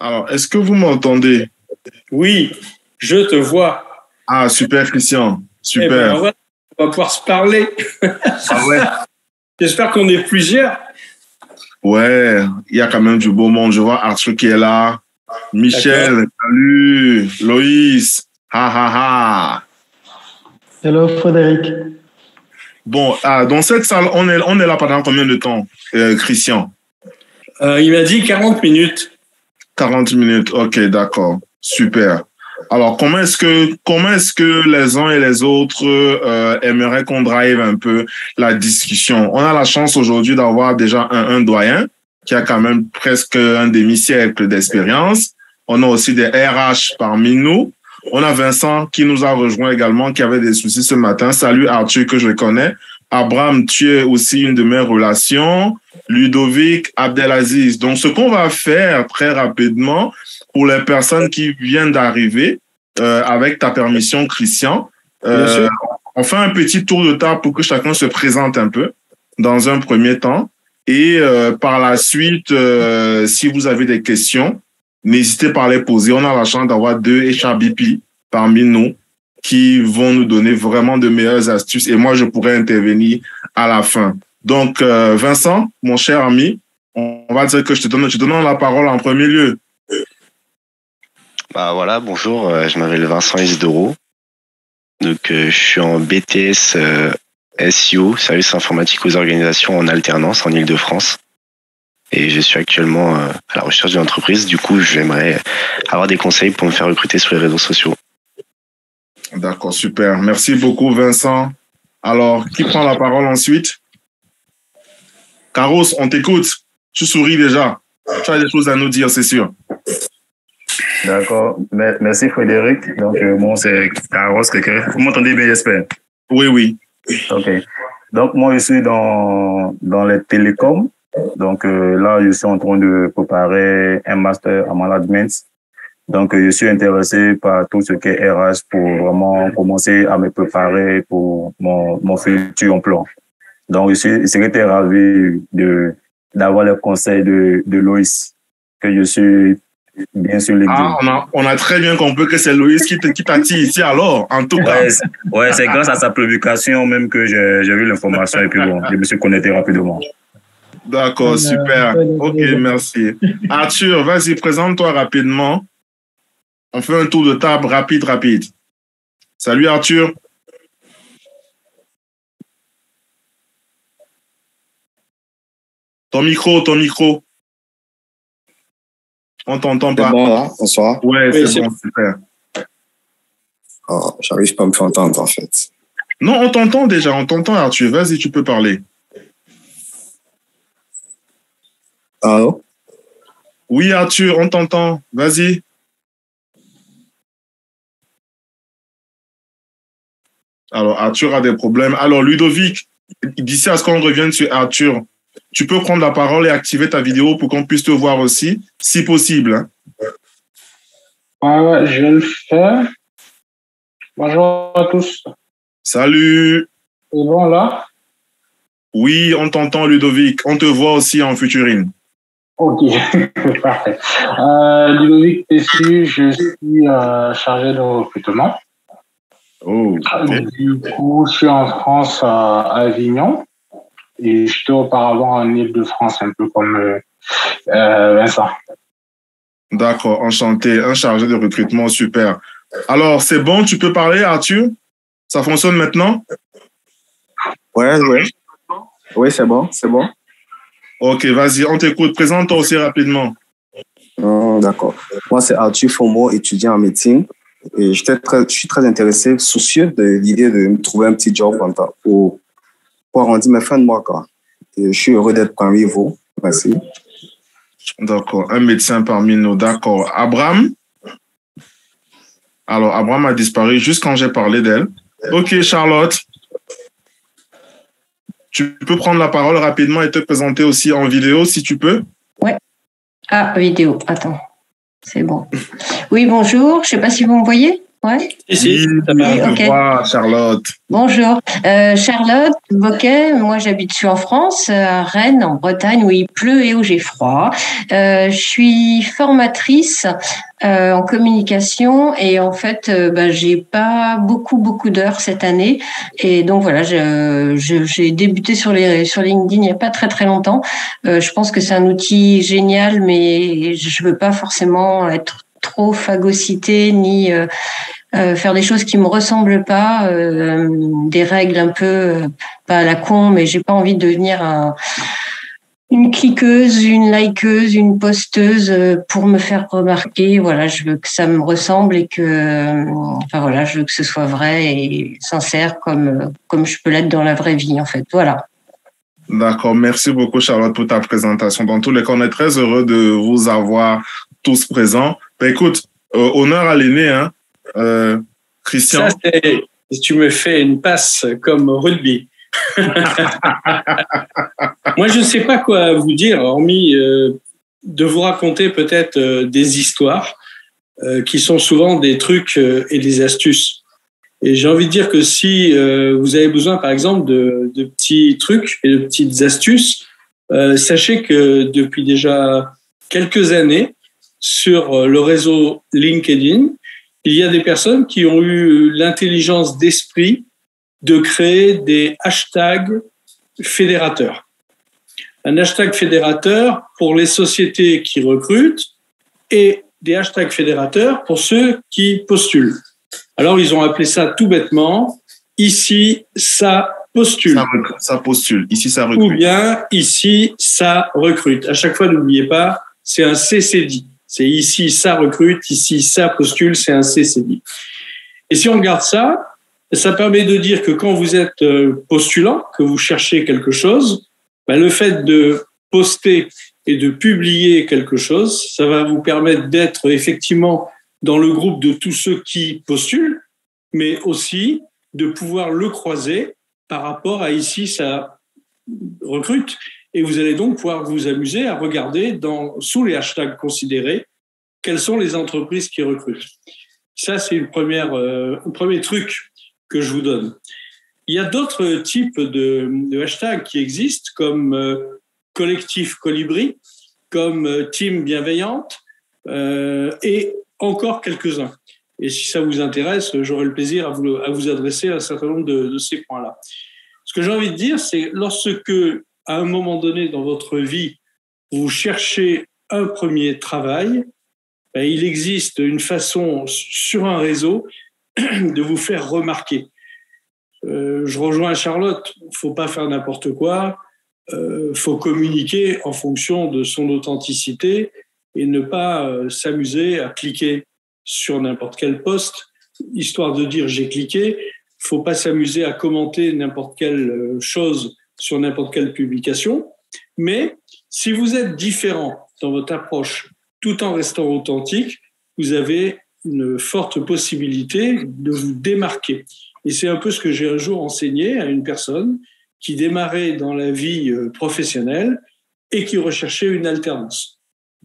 Alors, est-ce que vous m'entendez? Oui, je te vois. Ah, super, Christian. Super. Eh ben, on, va, pouvoir se parler. Ah ouais J'espère qu'on est plusieurs. Ouais, il y a quand même du beau monde. Je vois Arthur qui est là. Michel, salut. Loïs, ha ha ha. Hello, Frédéric. Bon, ah, dans cette salle, on est, on est là pendant combien de temps, euh, Christian? Euh, Il m'a dit 40 minutes. 40 minutes, ok, d'accord. Super. Alors, comment est-ce que comment est-ce que les uns et les autres euh, aimeraient qu'on drive un peu la discussion? On a la chance aujourd'hui d'avoir déjà un, un doyen qui a quand même presque un demi-siècle d'expérience. On a aussi des RH parmi nous. On a Vincent qui nous a rejoint également, qui avait des soucis ce matin. Salut Arthur que je connais. Abraham, tu es aussi une de mes relations. Ludovic, Abdelaziz. Donc, ce qu'on va faire très rapidement pour les personnes qui viennent d'arriver, euh, avec ta permission, Christian, euh, on fait un petit tour de table pour que chacun se présente un peu dans un premier temps. Et euh, par la suite, euh, si vous avez des questions, n'hésitez pas à les poser. On a la chance d'avoir deux HRBP parmi nous qui vont nous donner vraiment de meilleures astuces et moi, je pourrais intervenir à la fin. Donc, euh, Vincent, mon cher ami, on va dire que je te donne, je te donne la parole en premier lieu. Bah voilà, bonjour, euh, je m'appelle Vincent Isidoro. Donc, euh, je suis en BTS SEO, service informatique aux organisations en alternance en Ile-de-France. Et je suis actuellement à la recherche d'une entreprise. Du coup, j'aimerais avoir des conseils pour me faire recruter sur les réseaux sociaux. D'accord, super. Merci beaucoup, Vincent. Alors, qui prend la parole ensuite? Carlos, on t'écoute. Tu souris déjà. Tu as des choses à nous dire, c'est sûr. D'accord. Merci, Frédéric. Donc, euh, moi, c'est Carlos Vous m'entendez bien, j'espère? Oui, oui. OK. Donc, moi, je suis dans, dans les télécoms. Donc, euh, là, je suis en train de préparer un master en management donc, je suis intéressé par tout ce qui est RH pour vraiment commencer à me préparer pour mon, mon futur emploi. Donc, je, serais très ravi de, d'avoir le conseil de, de Loïs, que je suis bien sûr ah, on, a, on a très bien compris que c'est Loïs qui, qui t'attire ici alors, en tout cas. Ouais, c'est grâce à sa publication même que j'ai, j'ai vu l'information et puis bon, je me suis connecté rapidement. D'accord, super. Ok, merci. Arthur, vas-y, présente-toi rapidement. On fait un tour de table rapide, rapide. Salut Arthur. Ton micro, ton micro. On t'entend pas. bon là, bonsoir. Ouais, c'est bon, super. Oh, J'arrive pas à me faire entendre en fait. Non, on t'entend déjà, on t'entend Arthur. Vas-y, tu peux parler. Allô? Oui, Arthur, on t'entend. Vas-y. Alors, Arthur a des problèmes. Alors, Ludovic, d'ici à ce qu'on revienne sur Arthur, tu peux prendre la parole et activer ta vidéo pour qu'on puisse te voir aussi, si possible. Hein. Ah je vais le faire. Bonjour à tous. Salut. C'est bon là? Oui, on t'entend, Ludovic. On te voit aussi en futurine. Ok, parfait. Euh, Ludovic Tessu, je suis euh, chargé de recrutement. Oh, Du coup, je suis en France, à Avignon. Et j'étais auparavant en Ile-de-France, un peu comme euh, euh, Vincent. D'accord, enchanté. Un chargé de recrutement, super. Alors, c'est bon, tu peux parler, Arthur? Ça fonctionne maintenant? Ouais, ouais. Oui, c'est bon, c'est bon. Ok, vas-y, on t'écoute. Présente-toi aussi rapidement. Oh, d'accord. Moi, c'est Arthur Fomo, étudiant en médecine. Et très, je suis très intéressé, soucieux de l'idée de me trouver un petit job pour, pour arrondir mes fins de mois. Quoi. Et je suis heureux d'être parmi vous. Merci. D'accord. Un médecin parmi nous. D'accord. Abraham? Alors, Abraham a disparu juste quand j'ai parlé d'elle. OK, Charlotte. Tu peux prendre la parole rapidement et te présenter aussi en vidéo si tu peux. Ouais. Ah, vidéo. Attends. C'est bon. Oui, bonjour. Je ne sais pas si vous me voyez. Ouais. Ici, Oui, ça va. on te ok. voit, Charlotte. Bonjour, Euh, Charlotte Boquet. Moi, j'habite, je suis en France, à Rennes, en Bretagne, où il pleut et où j'ai froid. Euh, je suis formatrice euh, en communication et en fait, euh, bah, j'ai pas beaucoup beaucoup d'heures cette année et donc voilà, j'ai débuté sur les sur LinkedIn il y a pas très très longtemps. Euh, je pense que c'est un outil génial, mais je veux pas forcément être trop phagocytée ni euh, euh, faire des choses qui me ressemblent pas, euh, des règles un peu pas à la con, mais j'ai pas envie de devenir un- une cliqueuse, une likeuse, une posteuse pour me faire remarquer. Voilà, je veux que ça me ressemble et que, enfin voilà, je veux que ce soit vrai et sincère comme comme je peux l'être dans la vraie vie en fait. Voilà. D'accord, merci beaucoup Charlotte pour ta présentation. Dans tous les cas, on est très heureux de vous avoir tous présents. Ben, écoute, euh, honneur à l'aîné, hein. Euh, Christian. Ça, tu me fais une passe comme rugby. Moi, je ne sais pas quoi vous dire, hormis euh, de vous raconter peut-être euh, des histoires euh, qui sont souvent des trucs et des astuces. Et j'ai envie de dire que si euh, vous avez besoin, par exemple, de, de petits trucs et de petites astuces, euh, sachez que depuis déjà quelques années, sur euh, le réseau LinkedIn, il y a des personnes qui ont eu l'intelligence d'esprit de créer des hashtags fédérateurs. Un hashtag fédérateur pour les sociétés qui recrutent et des hashtags fédérateurs pour ceux qui postulent. Alors, ils ont appelé ça tout bêtement, ici, ça postule. Ça, postule. Ici, ça Ou recrute. bien, ici, ça recrute. À chaque fois, n'oubliez pas, c'est un CCD. C'est ici, ça recrute, ici, ça postule, c'est un CCD. Et si on regarde ça, ça permet de dire que quand vous êtes euh, postulant, que vous cherchez quelque chose, ben, le fait de poster et de publier quelque chose, ça va vous permettre d'être effectivement dans le groupe de tous ceux qui postulent, mais aussi de pouvoir le croiser par rapport à ici, ça recrute. Et vous allez donc pouvoir vous amuser à regarder dans, sous les hashtags considérés quelles sont les entreprises qui recrutent. Ça, c'est une première, euh, un premier truc que je vous donne. Il y a d'autres types de, hashtags qui existent, comme euh, collectif colibri, comme euh, team bienveillante, et encore quelques-uns. Et si ça vous intéresse, j'aurai le plaisir à vous, à vous adresser à un certain nombre de ces points-là. Ce que j'ai envie de dire, c'est lorsque, à un moment donné dans votre vie, vous cherchez un premier travail, ben, il existe une façon sur un réseau de vous faire remarquer. Euh, je rejoins Charlotte, il faut pas faire n'importe quoi, euh, faut communiquer en fonction de son authenticité et ne pas euh, s'amuser à cliquer sur n'importe quel poste, histoire de dire j'ai cliqué. Faut pas s'amuser à commenter n'importe quelle euh, chose sur n'importe quelle publication. Mais si vous êtes différent dans votre approche tout en restant authentique, vous avez une forte possibilité de vous démarquer. Et c'est un peu ce que j'ai un jour enseigné à une personne qui démarrait dans la vie euh, professionnelle et qui recherchait une alternance.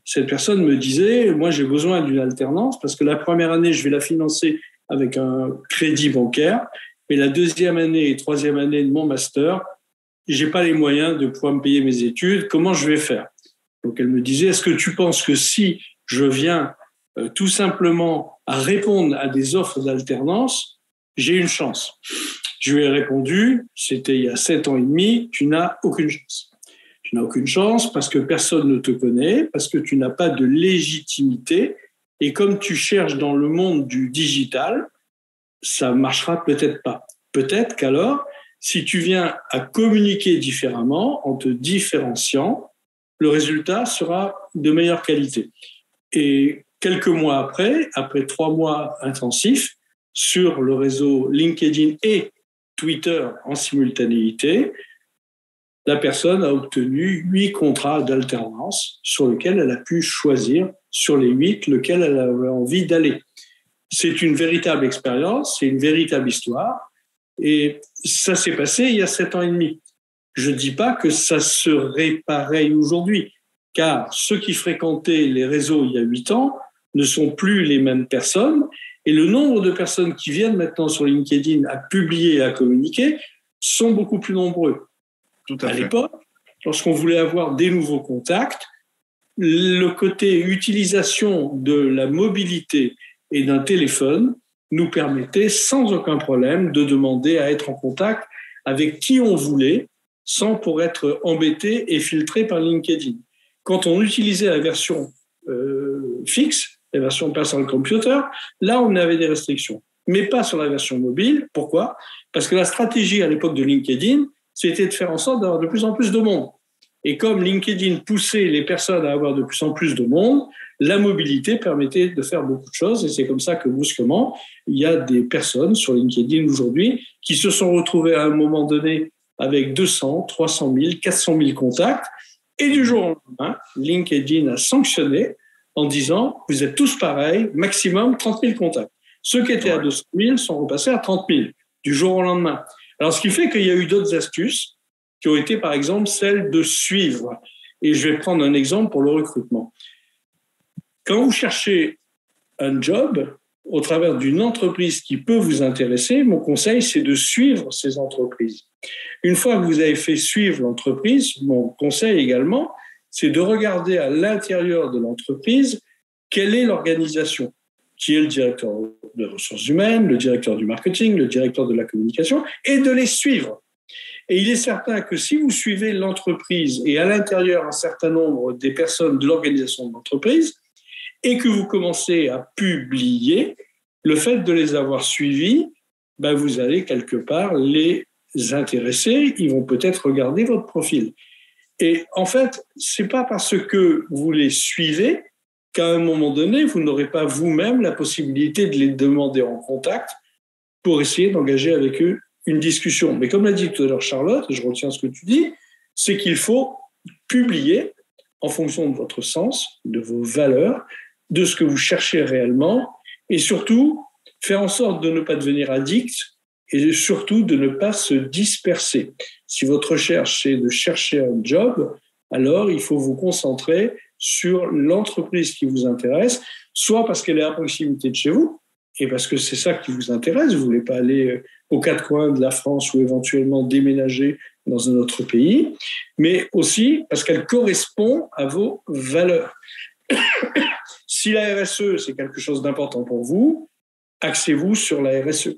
Cette personne me disait, moi j'ai besoin d'une alternance parce que la première année, je vais la financer avec un crédit bancaire, mais la deuxième année et troisième année de mon master, j'ai pas les moyens de pouvoir me payer mes études. Comment je vais faire? Donc elle me disait, est-ce que tu penses que si je viens euh, tout simplement à répondre à des offres d'alternance, j'ai une chance? Je lui ai répondu, c'était il y a sept ans et demi, tu n'as aucune chance. Tu n'as aucune chance parce que personne ne te connaît, parce que tu n'as pas de légitimité. Et comme tu cherches dans le monde du digital, ça marchera peut-être pas. Peut-être qu'alors, si tu viens à communiquer différemment, en te différenciant, le résultat sera de meilleure qualité. Et quelques mois après, après trois mois intensifs, sur le réseau LinkedIn et Twitter en simultanéité, la personne a obtenu huit contrats d'alternance sur lesquels elle a pu choisir sur les huit lequel elle avait envie d'aller. C'est une véritable expérience, c'est une véritable histoire. Et ça s'est passé il y a sept ans et demi. Je ne dis pas que ça serait pareil aujourd'hui, car ceux qui fréquentaient les réseaux il y a huit ans ne sont plus les mêmes personnes Et le nombre de personnes qui viennent maintenant sur LinkedIn à publier et à communiquer sont beaucoup plus nombreux. Tout à, l'époque, lorsqu'on voulait avoir des nouveaux contacts, le côté utilisation de la mobilité et d'un téléphone nous permettait sans aucun problème de demander à être en contact avec qui on voulait sans pour être embêté et filtré par LinkedIn. Quand on utilisait la version euh, fixe, la version personal computer, là on avait des restrictions, mais pas sur la version mobile. Pourquoi? Parce que la stratégie à l'époque de LinkedIn, c'était de faire en sorte d'avoir de plus en plus de monde. Et comme LinkedIn poussait les personnes à avoir de plus en plus de monde, la mobilité permettait de faire beaucoup de choses. Et c'est comme ça que brusquement, il y a des personnes sur LinkedIn aujourd'hui qui se sont retrouvées à un moment donné avec 200, 300 000, 400 000 contacts. Et du jour au lendemain, LinkedIn a sanctionné en disant, vous êtes tous pareils, maximum 30 000 contacts. Ceux qui étaient à 200 000 sont repassés à 30 000 du jour au lendemain. Alors, ce qui fait qu'il y a eu d'autres astuces qui ont été, par exemple, celles de suivre. Et je vais prendre un exemple pour le recrutement. Quand vous cherchez un job au travers d'une entreprise qui peut vous intéresser, mon conseil, c'est de suivre ces entreprises. Une fois que vous avez fait suivre l'entreprise, mon conseil également, c'est de regarder à l'intérieur de l'entreprise quelle est l'organisation, qui est le directeur des ressources humaines, le directeur du marketing, le directeur de la communication, et de les suivre. Et il est certain que si vous suivez l'entreprise et à l'intérieur un certain nombre des personnes de l'organisation de l'entreprise, et que vous commencez à publier, le fait de les avoir suivis, ben vous allez quelque part les intéresser, ils vont peut-être regarder votre profil. Et en fait, c'est pas parce que vous les suivez qu'à un moment donné, vous n'aurez pas vous-même la possibilité de les demander en contact pour essayer d'engager avec eux une discussion. Mais comme l'a dit tout à l'heure Charlotte, je retiens ce que tu dis, c'est qu'il faut publier en fonction de votre sens, de vos valeurs, de ce que vous cherchez réellement, et surtout faire en sorte de ne pas devenir addict et surtout de ne pas se disperser. Si votre recherche c'est de chercher un job, alors il faut vous concentrer sur l'entreprise qui vous intéresse, soit parce qu'elle est à proximité de chez vous, et parce que c'est ça qui vous intéresse, vous voulez pas aller aux quatre coins de la France ou éventuellement déménager dans un autre pays, mais aussi parce qu'elle correspond à vos valeurs. Si la RSE, c'est quelque chose d'important pour vous, axez-vous sur la RSE.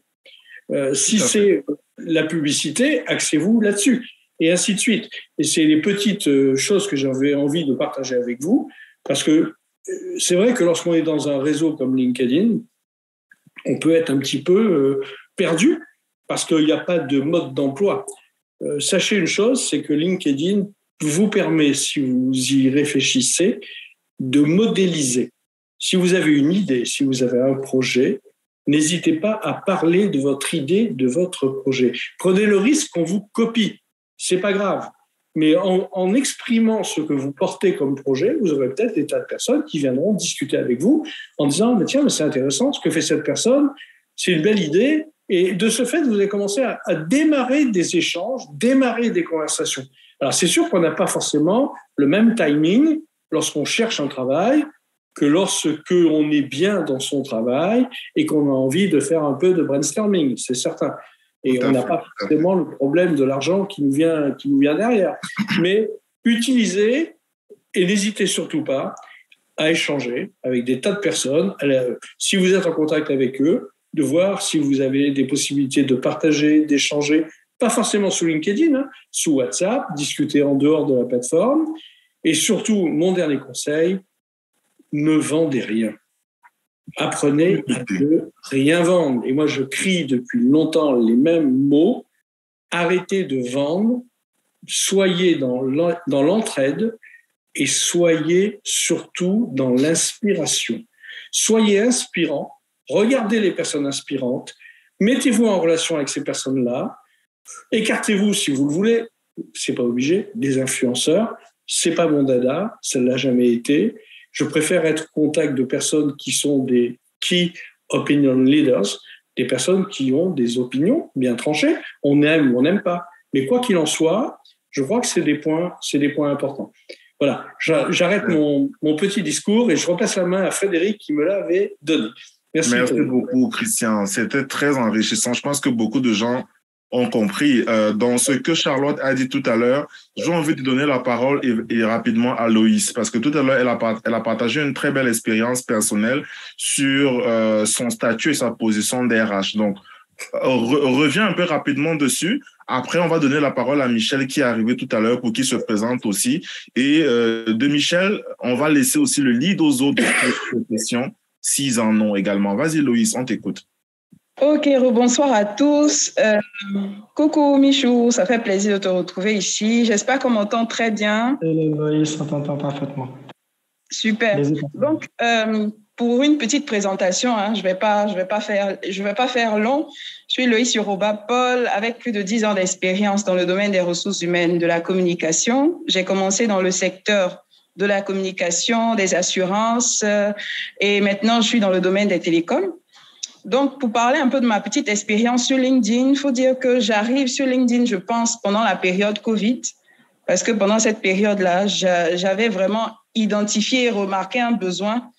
Euh, si c'est la publicité, axez-vous là-dessus, et ainsi de suite. Et c'est les petites euh, choses que j'avais envie de partager avec vous, parce que euh, c'est vrai que lorsqu'on est dans un réseau comme LinkedIn, on peut être un petit peu euh, perdu, parce qu'il n'y a pas de mode d'emploi. Euh, sachez une chose, c'est que LinkedIn vous permet, si vous y réfléchissez, de modéliser. Si vous avez une idée, si vous avez un projet, n'hésitez pas à parler de votre idée, de votre projet. Prenez le risque qu'on vous copie. C'est pas grave. Mais en, exprimant ce que vous portez comme projet, vous aurez peut-être des tas de personnes qui viendront discuter avec vous en disant, mais tiens, mais c'est intéressant ce que fait cette personne, c'est une belle idée. Et de ce fait, vous allez commencer à, à démarrer des échanges, démarrer des conversations. Alors, c'est sûr qu'on n'a pas forcément le même timing lorsqu'on cherche un travail que lorsque on est bien dans son travail et qu'on a envie de faire un peu de brainstorming, c'est certain. Et on n'a pas forcément le problème de l'argent qui nous vient, qui nous vient derrière. Mais utilisez et n'hésitez surtout pas à échanger avec des tas de personnes. Si vous êtes en contact avec eux, de voir si vous avez des possibilités de partager, d'échanger, pas forcément sous LinkedIn, hein, sous WhatsApp, discuter en dehors de la plateforme. Et surtout, mon dernier conseil, ne vendez rien. Apprenez à ne rien vendre. Et moi, je crie depuis longtemps les mêmes mots. Arrêtez de vendre, soyez dans l'entraide et soyez surtout dans l'inspiration. Soyez inspirant, regardez les personnes inspirantes, mettez-vous en relation avec ces personnes-là, écartez-vous si vous le voulez, c'est pas obligé, des influenceurs, c'est pas mon dada, ça l'a jamais été. Je préfère être en contact de personnes qui sont des key opinion leaders, des personnes qui ont des opinions bien tranchées. On aime ou on n'aime pas. Mais quoi qu'il en soit, je crois que c'est des points, c'est des points importants. Voilà. J'arrête mon, mon petit discours et je repasse la main à Frédéric qui me l'avait donné. Merci, Merci beaucoup, Christian. C'était très enrichissant. Je pense que beaucoup de gens ont compris. Euh, dans ce que Charlotte a dit tout à l'heure, j'ai envie de donner la parole et, rapidement à Loïs, parce que tout à l'heure, elle a, elle a partagé une très belle expérience personnelle sur euh, son statut et sa position d'RH. Donc, re, reviens un peu rapidement dessus. Après, on va donner la parole à Michel qui est arrivé tout à l'heure pour qu'il se présente aussi. Et euh, de Michel, on va laisser aussi le lead aux autres questions, s'ils en ont également. Vas-y, Loïs, on t'écoute. Ok, rebonsoir à tous. Euh, coucou Michou, ça fait plaisir de te retrouver ici. J'espère qu'on m'entend très bien. Loïs, on t'entend parfaitement. Super. Donc, euh, pour une petite présentation, hein, je vais pas, je vais pas faire, je vais pas faire long. Je suis Loïs Yoruba Paul, avec plus de 10 ans d'expérience dans le domaine des ressources humaines, de la communication. J'ai commencé dans le secteur de la communication, des assurances, euh, et maintenant je suis dans le domaine des télécoms. Donc, pour parler un peu de ma petite expérience sur LinkedIn, il faut dire que j'arrive sur LinkedIn, je pense, pendant la période Covid, parce que pendant cette période-là, j'avais vraiment identifié et remarqué un besoin.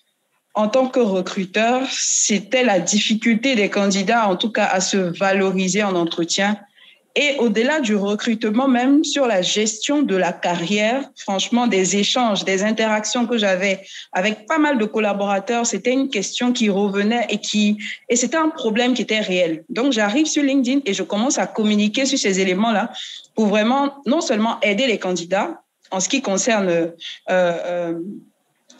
En tant que recruteur, c'était la difficulté des candidats, en tout cas, à se valoriser en entretien et au-delà du recrutement, même sur la gestion de la carrière, franchement, des échanges, des interactions que j'avais avec pas mal de collaborateurs, c'était une question qui revenait et qui, et c'était un problème qui était réel. Donc, j'arrive sur LinkedIn et je commence à communiquer sur ces éléments-là pour vraiment non seulement aider les candidats en ce qui concerne euh, euh,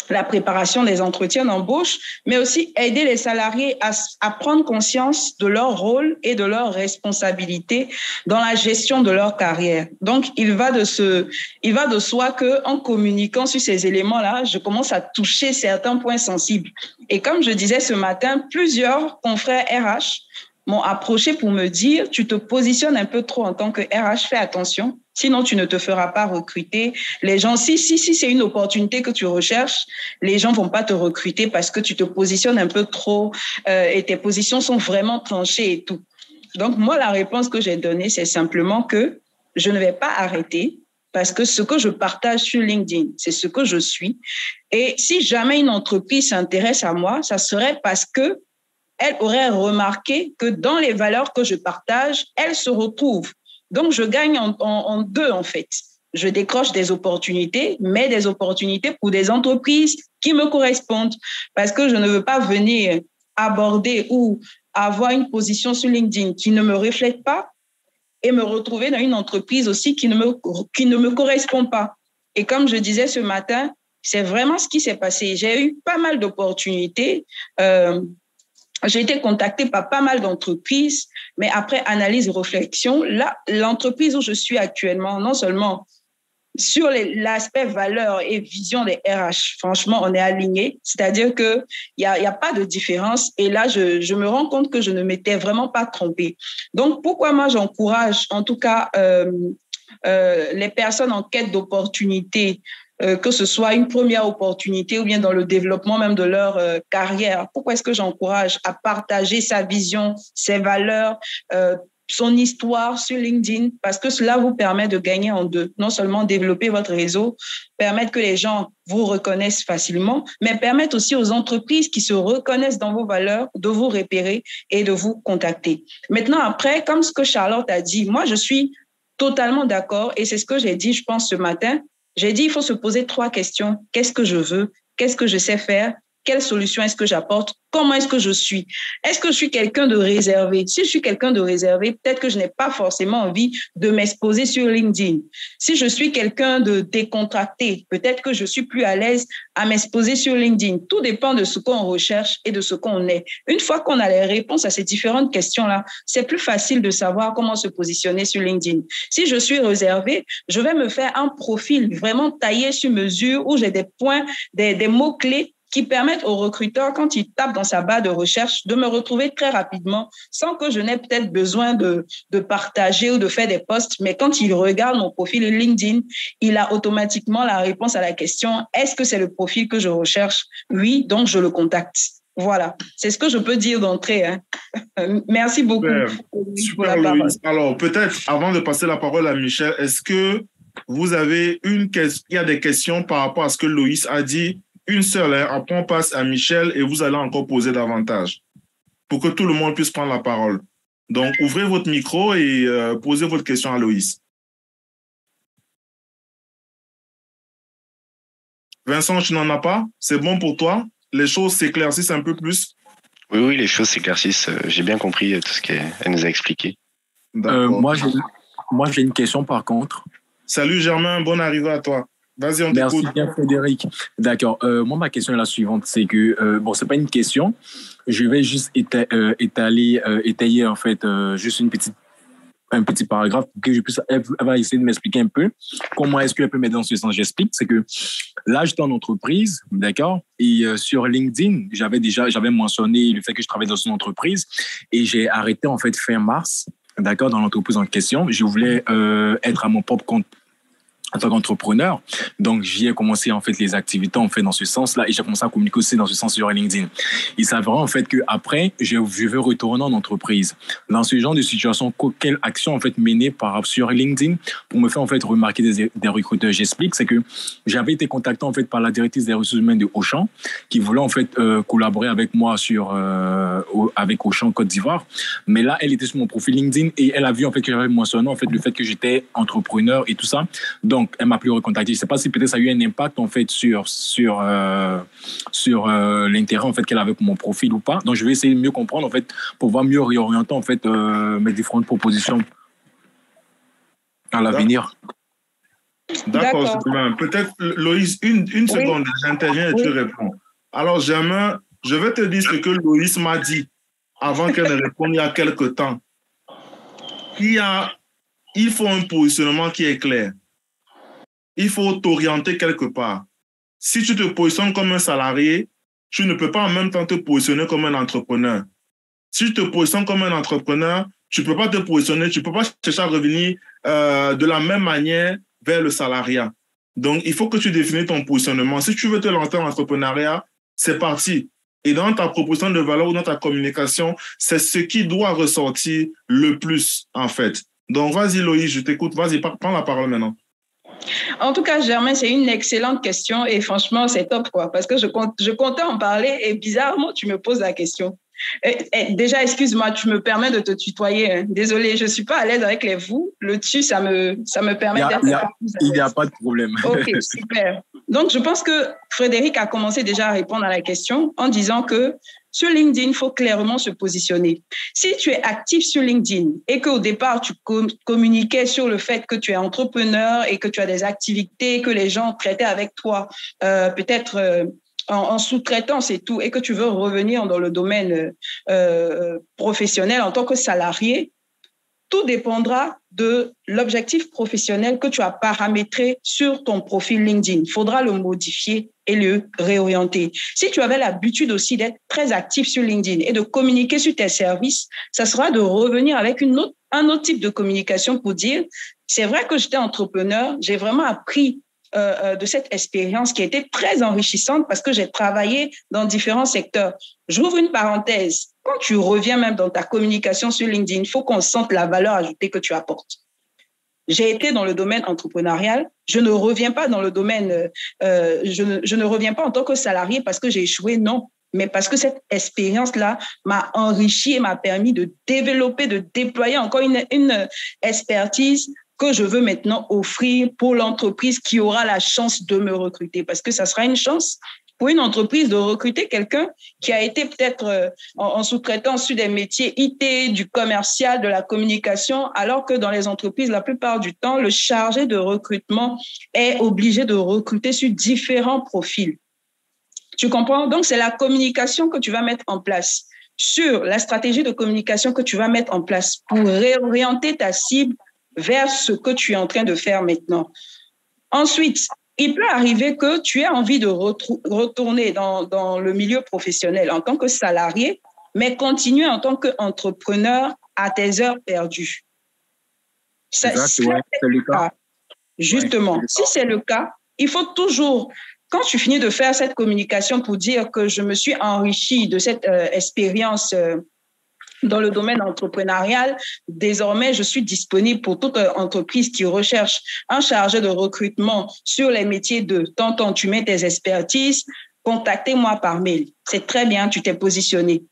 la préparation des entretiens d'embauche, mais aussi aider les salariés à, prendre conscience de leur rôle et de leurs responsabilités dans la gestion de leur carrière. Donc, il va de ce, il va de soi que en communiquant sur ces éléments-là, je commence à toucher certains points sensibles. Et comme je disais ce matin, plusieurs confrères RH m'ont approché pour me dire, tu te positionnes un peu trop en tant que RH, fais attention, sinon tu ne te feras pas recruter. Les gens, si, si, si c'est une opportunité que tu recherches, les gens vont pas te recruter parce que tu te positionnes un peu trop euh, et tes positions sont vraiment tranchées et tout. Donc, moi, la réponse que j'ai donnée, c'est simplement que je ne vais pas arrêter parce que ce que je partage sur LinkedIn, c'est ce que je suis. Et si jamais une entreprise s'intéresse à moi, ça serait parce que elle aurait remarqué que dans les valeurs que je partage, elle se retrouve. Donc, je gagne en, deux, en fait. Je décroche des opportunités, mais des opportunités pour des entreprises qui me correspondent. Parce que je ne veux pas venir aborder ou avoir une position sur LinkedIn qui ne me reflète pas et me retrouver dans une entreprise aussi qui ne me, qui ne me correspond pas. Et comme je disais ce matin, c'est vraiment ce qui s'est passé. J'ai eu pas mal d'opportunités. Euh, j'ai été contactée par pas mal d'entreprises, mais après analyse et réflexion, là, l'entreprise où je suis actuellement, non seulement sur l'aspect valeur et vision des RH, franchement, on est aligné. C'est-à-dire que il y a, y a pas de différence. Et là, je, me rends compte que je ne m'étais vraiment pas trompée. Donc, pourquoi moi j'encourage, en tout cas, euh, euh, les personnes en quête d'opportunités que ce soit une première opportunité ou bien dans le développement même de leur euh, carrière. Pourquoi est-ce que j'encourage à partager sa vision, ses valeurs, euh, son histoire sur LinkedIn? Parce que cela vous permet de gagner en deux. Non seulement développer votre réseau, permettre que les gens vous reconnaissent facilement, mais permettre aussi aux entreprises qui se reconnaissent dans vos valeurs de vous repérer et de vous contacter. Maintenant, après, comme ce que Charlotte a dit, moi, je suis totalement d'accord et c'est ce que j'ai dit, je pense, ce matin. J'ai dit, il faut se poser trois questions. Qu'est-ce que je veux? Qu'est-ce que je sais faire? Quelle solution est-ce que j'apporte? Comment est-ce que je suis? Est-ce que je suis quelqu'un de réservé? Si je suis quelqu'un de réservé, peut-être que je n'ai pas forcément envie de m'exposer sur LinkedIn. Si je suis quelqu'un de décontracté, peut-être que je suis plus à l'aise à m'exposer sur LinkedIn. Tout dépend de ce qu'on recherche et de ce qu'on est. Une fois qu'on a les réponses à ces différentes questions-là, c'est plus facile de savoir comment se positionner sur LinkedIn. Si je suis réservé, je vais me faire un profil vraiment taillé sur mesure où j'ai des points, des, des mots-clés qui permettent au recruteur, quand il tape dans sa barre de recherche, de me retrouver très rapidement, sans que je n'ai peut-être besoin de, de partager ou de faire des posts. Mais quand il regarde mon profil LinkedIn, il a automatiquement la réponse à la question, est-ce que c'est le profil que je recherche? Oui, donc je le contacte. Voilà, c'est ce que je peux dire d'entrée. Hein. Merci beaucoup. Super, Super Louise. Alors, peut-être, avant de passer la parole à Michel, est-ce que vous avez une question, il y a des questions par rapport à ce que Loïs a dit une seule. Hein. Après, on passe à Michel et vous allez encore poser davantage. pour que tout le monde puisse prendre la parole. Donc, ouvrez votre micro et euh, posez votre question à Loïs. Vincent, tu n'en as pas? C'est bon pour toi? Les choses s'éclaircissent un peu plus? Oui, oui, les choses s'éclaircissent. Euh, j'ai bien compris euh, tout ce qu'elle nous a expliqué. Euh, moi, j'ai, moi, j'ai une question par contre. Salut Germain, bonne arrivée à toi. Vas-y, on. Merci bien, Frédéric. D'accord. Euh, moi, ma question est la suivante. C'est que, euh, bon, c'est pas une question. Je vais juste éta- euh, étaler, euh, étayer, en fait, juste une petite, un petit paragraphe pour que je puisse, elle, va essayer de m'expliquer un peu comment est-ce qu'elle peut m'aider dans ce sens. J'explique. C'est que là, j'étais en entreprise, d'accord? Et sur LinkedIn, j'avais déjà, j'avais mentionné le fait que je travaillais dans une entreprise et j'ai arrêté, en fait, fin mars, d'accord, dans l'entreprise en question. Je voulais être à mon propre compte en tant qu'entrepreneur. Donc, j'y ai commencé, en fait, les activités, en fait, dans ce sens-là, et j'ai commencé à communiquer aussi dans ce sens sur LinkedIn. Il s'avère, en fait, que après, je, veux retourner en entreprise. Dans ce genre de situation, quelle action, en fait, mener par, sur LinkedIn pour me faire, en fait, remarquer des, recruteurs? J'explique, c'est que j'avais été contacté, en fait, par la directrice des ressources humaines de Auchan, qui voulait, en fait, euh, collaborer avec moi sur, euh, avec Auchan Côte d'Ivoire. Mais là, elle était sur mon profil LinkedIn et elle a vu, en fait, que j'avais mentionné, en fait, le fait que j'étais entrepreneur et tout ça. Donc, elle m'a plus recontacté. Je sais pas si peut-être ça a eu un impact en fait sur sur euh, sur euh, l'intérêt en fait qu'elle avait pour mon profil ou pas. Donc, je vais essayer de mieux comprendre en fait pour voir mieux réorienter en fait euh, mes différentes propositions à l'avenir. D'accord. Peut-être, Loïs, une, une seconde, j'interviens et tu réponds. Alors, Germain, je vais te dire ce que Loïs m'a dit avant qu'elle ne réponde il y a quelque temps. Il, y a, il faut un positionnement qui est clair. Il faut t'orienter quelque part. Si tu te positionnes comme un salarié, tu ne peux pas en même temps te positionner comme un entrepreneur. Si tu te positionnes comme un entrepreneur, tu ne peux pas te positionner, tu ne peux pas chercher à revenir euh, de la même manière vers le salariat. Donc, il faut que tu définisses ton positionnement. Si tu veux te lancer en entrepreneuriat, c'est parti. Et dans ta proposition de valeur ou dans ta communication, c'est ce qui doit ressortir le plus, en fait. Donc, vas-y, Loïs, je t'écoute. Vas-y, prends la parole maintenant. En tout cas, Germain, c'est une excellente question et franchement, c'est top, quoi, parce que je, compte, je comptais en parler et bizarrement, tu me poses la question. Et- et déjà, excuse-moi, tu me permets de te tutoyer. hein. Désolée, je suis pas à l'aise avec les vous. Le tu, ça me, ça me permet d'être il y a- a pas de problème. Ok, super. Donc, je pense que Frédéric a commencé déjà à répondre à la question en disant que sur LinkedIn, il faut clairement se positionner. Si tu es actif sur LinkedIn et qu'au départ, tu com- communiquais sur le fait que tu es entrepreneur et que tu as des activités que les gens traitaient avec toi, euh, peut-être euh, en, sous-traitance et tout, et que tu veux revenir dans le domaine euh, professionnel en tant que salarié, tout dépendra de l'objectif professionnel que tu as paramétré sur ton profil LinkedIn. Il faudra le modifier et le réorienter. Si tu avais l'habitude aussi d'être très actif sur LinkedIn et de communiquer sur tes services, ça sera de revenir avec un autre type de communication pour dire, c'est vrai que j'étais entrepreneur, j'ai vraiment appris euh, euh, de cette expérience qui a été très enrichissante parce que j'ai travaillé dans différents secteurs. J'ouvre une parenthèse. Quand tu reviens même dans ta communication sur LinkedIn, il faut qu'on sente la valeur ajoutée que tu apportes. J'ai été dans le domaine entrepreneurial. Je ne reviens pas dans le domaine, euh, je, ne, je ne reviens pas en tant que salarié parce que j'ai échoué, non. Mais parce que cette expérience-là m'a enrichi et m'a permis de développer, de déployer encore une, une expertise que je veux maintenant offrir pour l'entreprise qui aura la chance de me recruter. Parce que ça sera une chance pour une entreprise de recruter quelqu'un qui a été peut-être euh, en, en sous-traitant sur des métiers IT, du commercial, de la communication, alors que dans les entreprises, la plupart du temps, le chargé de recrutement est obligé de recruter sur différents profils. Tu comprends? Donc, c'est la communication que tu vas mettre en place sur la stratégie de communication que tu vas mettre en place pour réorienter ta cible vers ce que tu es en train de faire maintenant. Ensuite, il peut arriver que tu aies envie de retourner dans, dans le milieu professionnel en tant que salarié, mais continuer en tant qu'entrepreneur à tes heures perdues. Ça, Exact, si ouais, c'est le cas, justement, Ouais, si c'est le cas, il faut toujours, quand tu finis de faire cette communication pour dire que je me suis enrichi de cette euh, expérience euh, dans le domaine entrepreneurial, désormais, je suis disponible pour toute entreprise qui recherche un chargé de recrutement sur les métiers de tant tu mets tes expertises, contactez-moi par mail. C'est très bien, tu t'es positionné.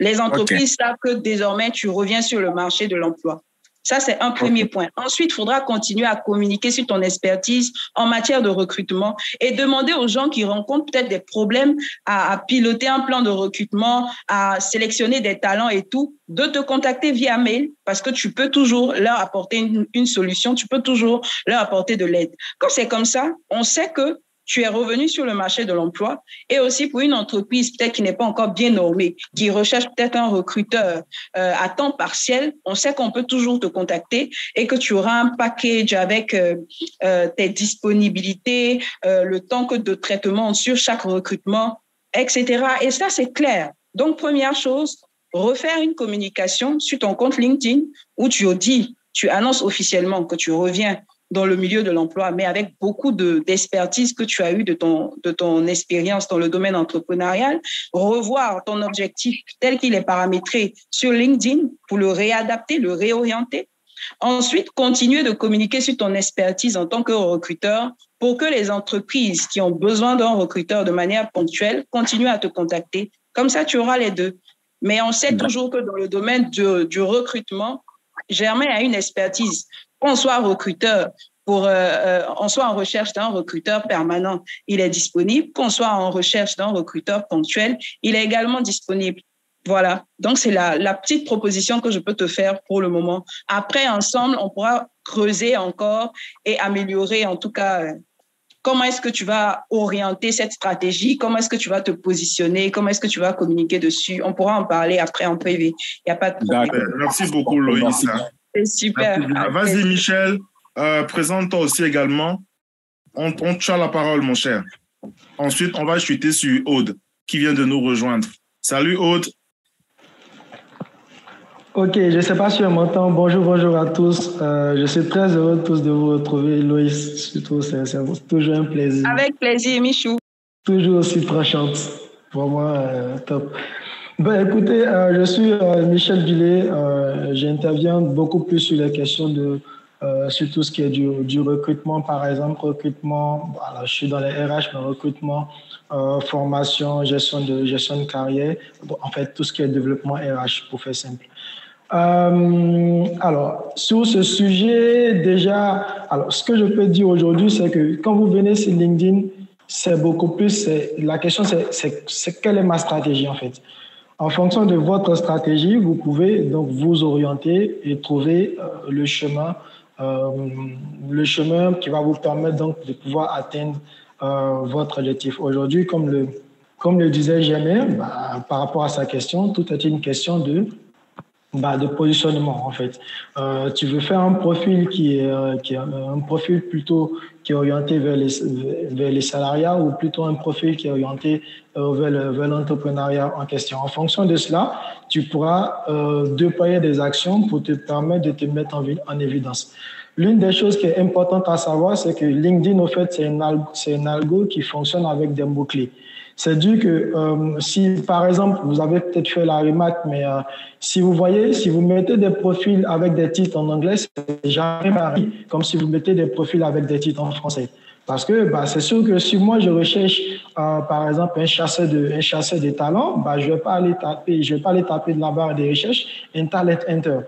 Les entreprises savent que désormais, tu reviens sur le marché de l'emploi. Ça, c'est un premier point. Ensuite, il faudra continuer à communiquer sur ton expertise en matière de recrutement et demander aux gens qui rencontrent peut-être des problèmes à, piloter un plan de recrutement, à sélectionner des talents et tout, de te contacter via mail parce que tu peux toujours leur apporter une, une solution, tu peux toujours leur apporter de l'aide. Quand c'est comme ça, on sait que tu es revenu sur le marché de l'emploi et aussi pour une entreprise peut-être qui n'est pas encore bien normée, qui recherche peut-être un recruteur euh, à temps partiel, on sait qu'on peut toujours te contacter et que tu auras un package avec euh, euh, tes disponibilités, le temps que de traitement sur chaque recrutement, etc. Et ça, c'est clair. Donc, première chose, refaire une communication sur ton compte LinkedIn où tu dis, tu annonces officiellement que tu reviens dans le milieu de l'emploi, mais avec beaucoup d'expertise que tu as eu de ton, de ton expérience dans le domaine entrepreneurial, revoir ton objectif tel qu'il est paramétré sur LinkedIn pour le réadapter, le réorienter. Ensuite, continuer de communiquer sur ton expertise en tant que recruteur pour que les entreprises qui ont besoin d'un recruteur de manière ponctuelle continuent à te contacter. Comme ça, tu auras les deux. Mais on sait toujours que dans le domaine du, du recrutement, Germain a une expertise qu'on soit recruteur pour, euh, euh, on soit en recherche d'un recruteur permanent, il est disponible. Qu'on soit en recherche d'un recruteur ponctuel, il est également disponible. Voilà. Donc, c'est la, la petite proposition que je peux te faire pour le moment. Après, ensemble, on pourra creuser encore et améliorer, en tout cas, euh, comment est-ce que tu vas orienter cette stratégie, comment est-ce que tu vas te positionner, comment est-ce que tu vas communiquer dessus? On pourra en parler après en privé. Il n'y a pas de problème. Merci beaucoup, Loïs. C'est super. Vas-y, Michel, euh, présente-toi aussi également. On, on la parole, mon cher. Ensuite, on va chuter sur Aude, qui vient de nous rejoindre. Salut, Aude. Ok, je ne sais pas si on m'entend. Bonjour, bonjour à tous. Euh, je suis très heureux tous de vous retrouver. Loïs, surtout, c'est toujours un plaisir. Avec plaisir, Michou. Toujours aussi tranchante. Vraiment euh, top. Ben, écoutez, euh, je suis euh, Michel Villet. Euh, J'interviens beaucoup plus sur les questions de sur tout ce qui est du, recrutement, par exemple, recrutement. Voilà, je suis dans les RH, mais recrutement, formation, gestion de gestion de carrière. En fait, tout ce qui est développement RH, pour faire simple. Alors, sur ce sujet, déjà, alors, ce que je peux dire aujourd'hui, c'est que quand vous venez sur LinkedIn, c'est beaucoup plus, la question, c'est quelle est ma stratégie, en fait? En fonction de votre stratégie, vous pouvez donc vous orienter et trouver euh, le chemin, euh, le chemin qui va vous permettre donc de pouvoir atteindre euh, votre objectif. Aujourd'hui, comme le, comme le disait Jamais, bah, par rapport à sa question, tout est une question de bah, de positionnement en fait. Euh, tu veux faire un profil qui est, euh, qui est un profil plutôt qui est orienté vers les, vers les salariats ou plutôt un profil qui est orienté euh, vers, vers l'entrepreneuriat en question. En fonction de cela, tu pourras euh, déployer des actions pour te permettre de te mettre en, en évidence. L'une des choses qui est importante à savoir, c'est que LinkedIn, au fait, c'est un algo qui fonctionne avec des mots-clés. C'est dû que euh, si, par exemple, vous avez peut-être fait la remarque, mais euh, si vous voyez, si vous mettez des profils avec des titres en anglais, c'est jamais pareil, comme si vous mettez des profils avec des titres en français. Parce que bah, c'est sûr que si moi je recherche, euh, par exemple, un chasseur de, un chasseur de talent, bah, je vais pas aller taper, je vais pas aller taper de la barre de recherche un talent enter.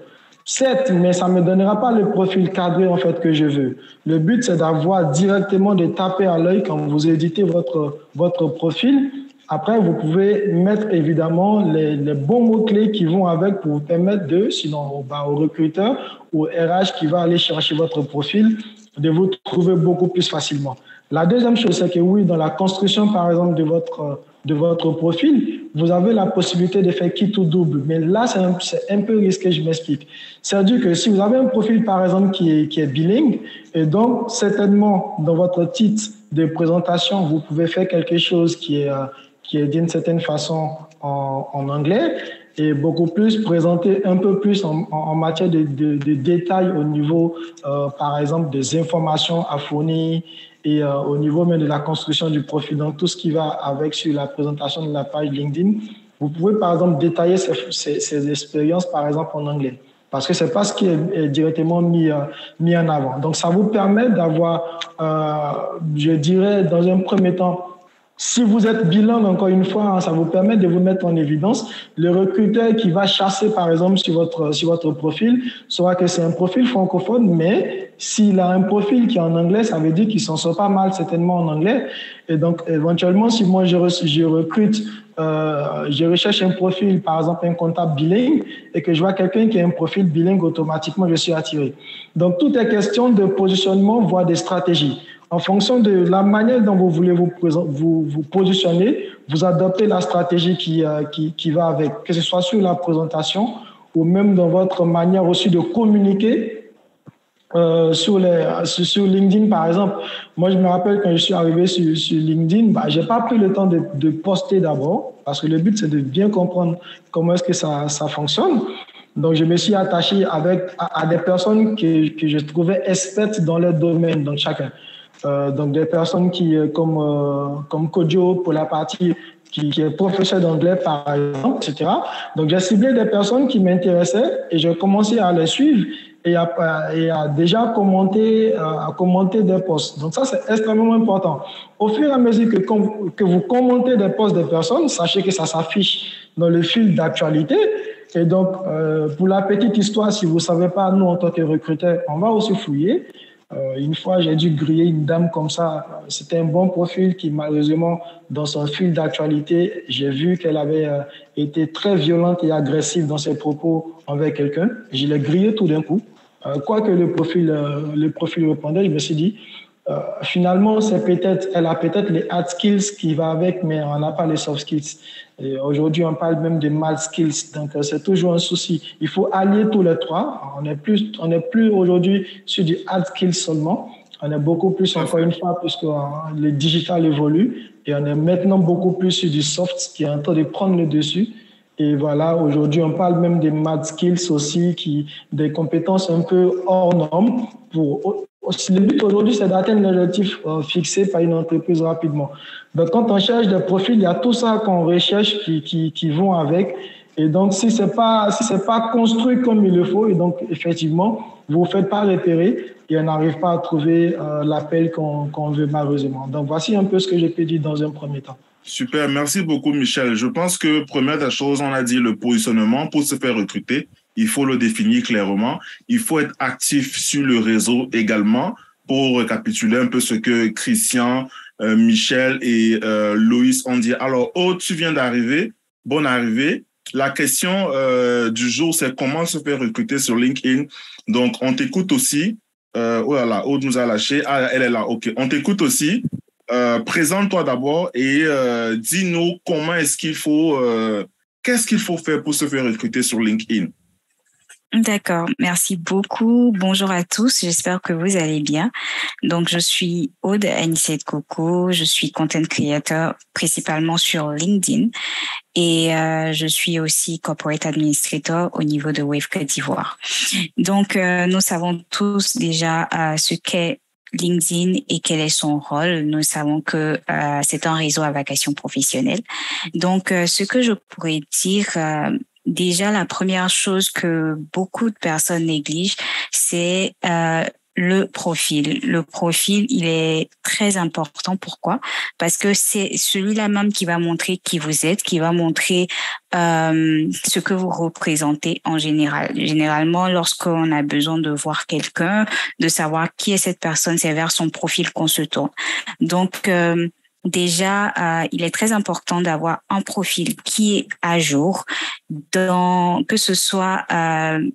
Certes, mais ça ne me donnera pas le profil cadré en fait que je veux. Le but, c'est d'avoir directement de taper à l'œil quand vous éditez votre, votre profil. Après, vous pouvez mettre évidemment les, bons mots-clés qui vont avec pour vous permettre de, sinon bah, au recruteur ou au RH qui va aller chercher votre profil, de vous trouver beaucoup plus facilement. La deuxième chose, c'est que oui, dans la construction, par exemple, de votre, de votre profil, vous avez la possibilité de faire quitte ou double. Mais là, c'est un, peu risqué, je m'explique. C'est-à-dire que si vous avez un profil, par exemple, qui est, bilingue, et donc, certainement, dans votre titre de présentation, vous pouvez faire quelque chose qui est, euh, qui est d'une certaine façon en, anglais et beaucoup plus présenter un peu plus en, matière de, détails au niveau, euh, par exemple, des informations à fournir et euh, au niveau même de la construction du profil, donc tout ce qui va avec sur la présentation de la page LinkedIn. Vous pouvez, par exemple, détailler ces, ces, ces expériences, par exemple, en anglais parce que c'est pas ce qui est, directement mis, euh, mis en avant. Donc, ça vous permet d'avoir, euh, je dirais, dans un premier temps, si vous êtes bilingue, encore une fois, hein, ça vous permet de vous mettre en évidence. Le recruteur qui va chasser, par exemple, sur votre, sur votre profil, saura que c'est un profil francophone, mais s'il a un profil qui est en anglais, ça veut dire qu'il s'en sort pas mal, certainement en anglais. Et donc, éventuellement, si moi je, je recrute, euh, je recherche un profil, par exemple, un comptable bilingue, et que je vois quelqu'un qui a un profil bilingue, automatiquement, je suis attiré. Donc, tout est question de positionnement, voire de stratégie en fonction de la manière dont vous voulez vous, vous, vous positionner, vous adoptez la stratégie qui, euh, qui, qui, va avec, que ce soit sur la présentation ou même dans votre manière aussi de communiquer. Euh, sur, les, sur, LinkedIn, par exemple, moi, je me rappelle quand je suis arrivé sur, sur LinkedIn, bah, j'ai pas pris le temps de, de poster d'abord, parce que le but, c'est de bien comprendre comment est-ce que ça, ça fonctionne. Donc, je me suis attaché avec, à, des personnes que, que je trouvais expertes dans leur domaine, donc chacun. Euh, donc des personnes qui, euh, comme, euh, comme pour la partie qui, est professeur d'anglais, par exemple, etc. Donc, j'ai ciblé des personnes qui m'intéressaient et j'ai commencé à les suivre et à, et à déjà commenter, à commenter des posts. Donc, ça, c'est extrêmement important. Au fur et à mesure que, que vous commentez des posts des personnes, sachez que ça s'affiche dans le fil d'actualité. Et donc, pour la petite histoire, si vous ne savez pas, nous, en tant que recruteurs, on va aussi fouiller. Euh, une fois, j'ai dû griller une dame comme ça. C'était un bon profil qui, malheureusement, dans son fil d'actualité, j'ai vu qu'elle avait euh, été très violente et agressive dans ses propos envers quelqu'un. Je l'ai grillé tout d'un coup. Euh, quoi que le profil, le profil répondait, je me suis dit, euh, finalement, c'est peut-être, elle a peut-être les hard skills qui va avec, mais on n'a pas les soft skills. Aujourd'hui, on parle même de mal skills. Donc, euh, c'est toujours un souci. Il faut allier tous les trois. On n'est plus, on n'est plus aujourd'hui sur du hard skills seulement. On est beaucoup plus, encore une fois, puisque euh, le digital évolue. Et on est maintenant beaucoup plus sur du soft qui est en train de prendre le dessus. Et voilà, aujourd'hui, on parle même des math skills aussi, qui, des compétences un peu hors normes pour le but aujourd'hui, c'est d'atteindre l'objectif euh, fixé par une entreprise rapidement. Donc, quand on cherche des profils, il y a tout ça qu'on recherche qui, qui, qui vont avec. Et donc, si c'est pas, si pas construit comme il le faut, et donc, effectivement, vous ne faites pas repérer et on n'arrive pas à trouver euh, l'appel qu'on qu'on veut malheureusement. Donc, voici un peu ce que j'ai pu dire dans un premier temps. Super, merci beaucoup Michel. Je pense que première des choses, on a dit le positionnement pour se faire recruter il faut le définir clairement. Il faut être actif sur le réseau également pour récapituler un peu ce que Christian, euh, Michel et euh, Loïs ont dit. Alors, Aude, tu viens d'arriver. Bonne arrivée. La question euh, du jour, c'est comment se faire recruter sur LinkedIn. Donc, on t'écoute aussi. Oh là là, Aude nous a lâché. Ah, elle est là. OK. On t'écoute aussi. Euh, présente-toi d'abord et euh, dis-nous comment est-ce qu'il faut, qu'est-ce qu'il faut faire pour se faire recruter sur LinkedIn. D'accord, merci beaucoup. Bonjour à tous, j'espère que vous allez bien. Donc, je suis Aude de Coco, je suis content creator principalement sur LinkedIn et euh, je suis aussi corporate administrator au niveau de Wave Côte d'Ivoire. Donc, euh, nous savons tous déjà euh, ce qu'est LinkedIn et quel est son rôle. Nous savons que c'est un réseau à vacation professionnelle. Donc, ce que je pourrais dire déjà la première chose que beaucoup de personnes négligent, c'est euh, le profil. Le profil, il est très important. Pourquoi? Parce que c'est celui-là même qui va montrer qui vous êtes, qui va montrer euh, ce que vous représentez en général. Généralement, lorsqu'on a besoin de voir quelqu'un, de savoir qui est cette personne, c'est vers son profil qu'on se tourne. Donc, euh, déjà, euh, il est très important d'avoir un profil qui est à jour, dans, que ce soit euh,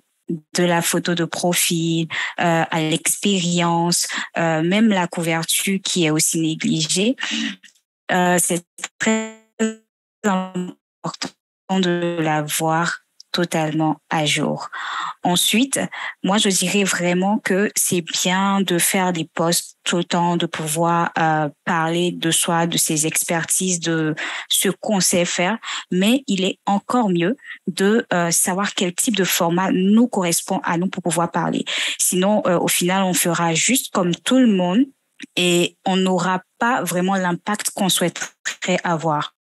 de la photo de profil euh, à l'expérience, euh, même la couverture qui est aussi négligée. Euh, c'est très important de l'avoir totalement à jour. Ensuite, moi, je dirais vraiment que c'est bien de faire des posts tout le temps, de pouvoir euh, parler de soi, de ses expertises, de ce qu'on sait faire, mais il est encore mieux de euh, savoir quel type de format nous correspond à nous pour pouvoir parler. Sinon, euh, au final, on fera juste comme tout le monde et on n'aura pas vraiment l'impact qu'on souhaiterait avoir.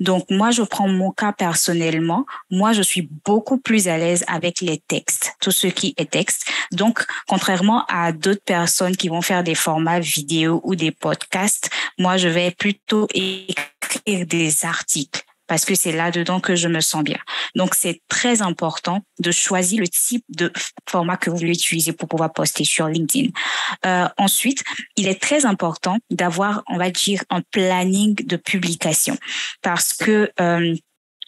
Donc, moi, je prends mon cas personnellement. Moi, je suis beaucoup plus à l'aise avec les textes, tout ce qui est texte. Donc, contrairement à d'autres personnes qui vont faire des formats vidéo ou des podcasts, moi, je vais plutôt écrire des articles parce que c'est là-dedans que je me sens bien. Donc, c'est très important de choisir le type de format que vous voulez utiliser pour pouvoir poster sur LinkedIn. Euh, ensuite, il est très important d'avoir, on va dire, un planning de publication parce que euh,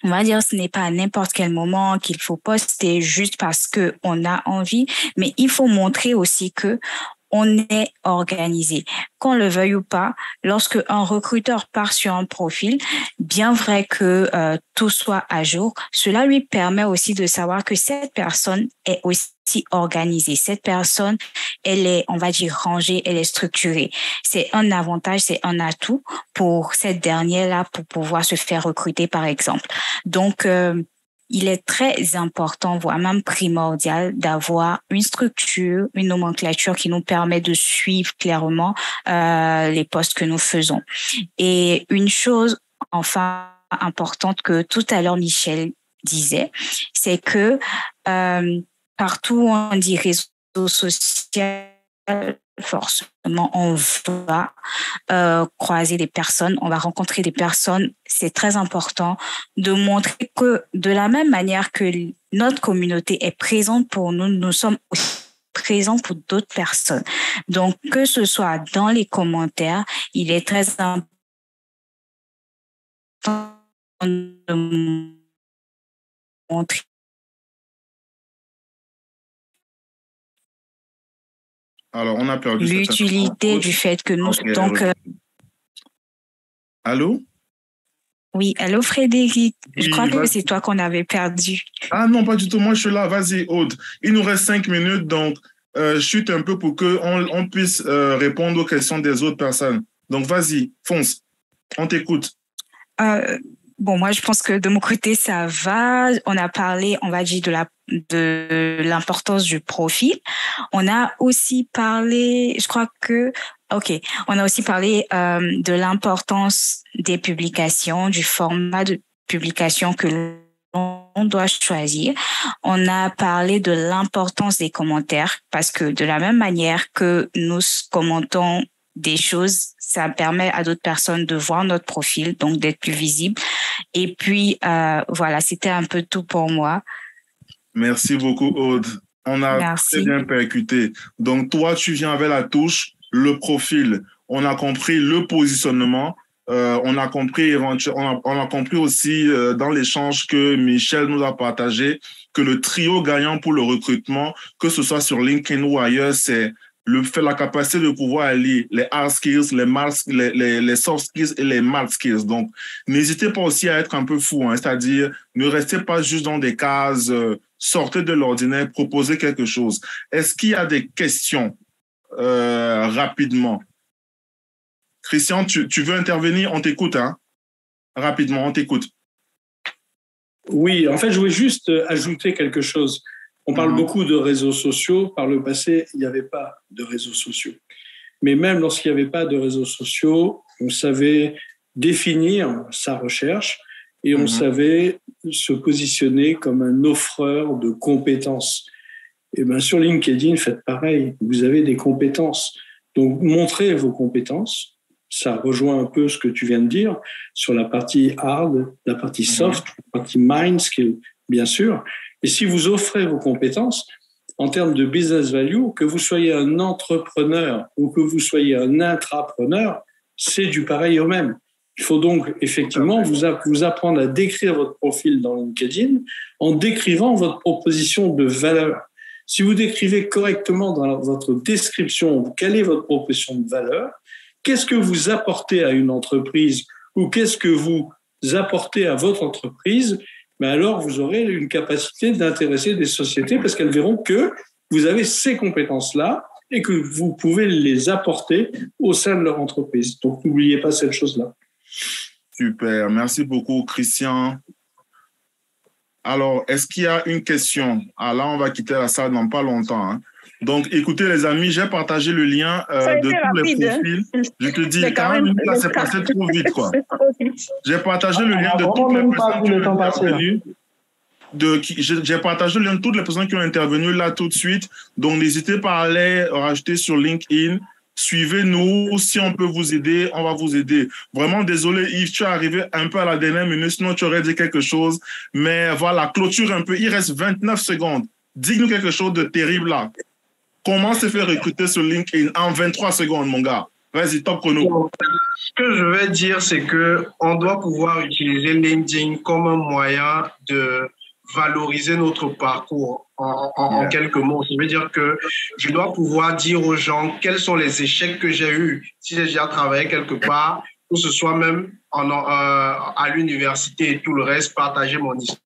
on va dire ce n'est pas à n'importe quel moment qu'il faut poster juste parce que on a envie, mais il faut montrer aussi que on est organisé. Qu'on le veuille ou pas, lorsque un recruteur part sur un profil, bien vrai que euh, tout soit à jour, cela lui permet aussi de savoir que cette personne est aussi organisée. Cette personne, elle est, on va dire, rangée, elle est structurée. C'est un avantage, c'est un atout pour cette dernière-là pour pouvoir se faire recruter, par exemple. Donc, euh, il est très important, voire même primordial, d'avoir une structure, une nomenclature qui nous permet de suivre clairement euh, les postes que nous faisons. Et une chose, enfin, importante que tout à l'heure Michel disait, c'est que euh, partout où on dit réseau social, forcément on va euh, croiser des personnes, on va rencontrer des personnes. C'est très important de montrer que de la même manière que notre communauté est présente pour nous, nous sommes aussi présents pour d'autres personnes. Donc, que ce soit dans les commentaires, il est très important de montrer Alors, on a perdu. L'utilité du fait que nous. donc, euh, Allô? Oui, allô Frédéric. je crois que c'est toi qu'on avait perdu. Ah non, pas du tout. Moi, je suis là. Vas-y, Aude. Il nous reste cinq minutes, donc euh, chute un peu pour qu'on on puisse euh, répondre aux questions des autres personnes. Donc, vas-y, fonce. On t'écoute. Euh, Bon, moi, je pense que de mon côté, ça va. On a parlé, on va dire, de la de l'importance du profil. On a aussi parlé, je crois que, ok, on a aussi parlé euh, de l'importance des publications, du format de publication que l'on doit choisir. On a parlé de l'importance des commentaires parce que de la même manière que nous commentons des choses, ça permet à d'autres personnes de voir notre profil, donc d'être plus visible. Et puis, euh, voilà, c'était un peu tout pour moi. Merci beaucoup, Aude. On a très bien percuté. Donc, toi, tu viens avec la touche, le profil. On a compris le positionnement. Euh, on a compris on a, on a compris aussi euh, dans l'échange que Michel nous a partagé que le trio gagnant pour le recrutement, que ce soit sur LinkedIn ou ailleurs, c'est le fait, la capacité de pouvoir allier les hard skills, les, les, les, soft skills et les mad skills. Donc, n'hésitez pas aussi à être un peu fou, hein, c'est-à-dire ne restez pas juste dans des cases, euh, sortez de l'ordinaire, proposez quelque chose. Est-ce qu'il y a des questions euh, rapidement? Christian, tu, tu veux intervenir? On t'écoute, hein Rapidement, on t'écoute. Oui, en fait, je voulais juste ajouter quelque chose. On parle mhm. beaucoup de réseaux sociaux. Par le passé, il n'y avait pas de réseaux sociaux. Mais même lorsqu'il n'y avait pas de réseaux sociaux, on savait définir sa recherche et on mhm. savait se positionner comme un offreur de compétences. Et bien sur LinkedIn, faites pareil. Vous avez des compétences. Donc montrez vos compétences. Ça rejoint un peu ce que tu viens de dire sur la partie hard, la partie mhm. soft, la partie mind skill, bien sûr. Et si vous offrez vos compétences, en termes de business value, que vous soyez un entrepreneur ou que vous soyez un intrapreneur, c'est du pareil au même. Il faut donc effectivement vous, vous apprendre à décrire votre profil dans LinkedIn en décrivant votre proposition de valeur. Si vous décrivez correctement dans votre description quelle est votre proposition de valeur, qu'est-ce que vous apportez à une entreprise ou qu'est-ce que vous apportez à votre entreprise, mais alors vous aurez une capacité d'intéresser des sociétés parce qu'elles verront que vous avez ces compétences-là et que vous pouvez les apporter au sein de leur entreprise. Donc n'oubliez pas cette chose-là. Super, merci beaucoup Christian. Alors, est-ce qu'il y a une question? Ah là, on va quitter la salle dans pas longtemps. hein. Donc, écoutez les amis, j'ai partagé le lien euh, de tous les hein. profils. Je te dis, quand 40 même- minutes, là, c'est passé trop vite, quoi. J'ai partagé le lien de On a toutes les personnes qui le ont intervenu. De, qui- j'ai j'ai partagé le lien de toutes les personnes qui ont intervenu là tout de suite. Donc, n'hésitez pas à aller rajouter sur LinkedIn. Suivez-nous. Si on peut vous aider, on va vous aider. Vraiment désolé, Yves, tu es arrivé un peu à la dernière minute, sinon tu aurais dit quelque chose. Mais voilà, clôture un peu. Il reste 29 secondes. Dis-nous quelque chose de terrible là. Comment se faire recruter sur LinkedIn en 23 secondes, mon gars? Vas-y, top chrono. Ce que je vais dire, c'est que on doit pouvoir utiliser LinkedIn comme un moyen de valoriser notre parcours en, en- en Yeah. quelques mots. Ça veut dire que je dois pouvoir dire aux gens quels sont les échecs que j'ai eus si j'ai déjà travaillé quelque part, que ce soit même en, euh, à l'université et tout le reste, partager mon histoire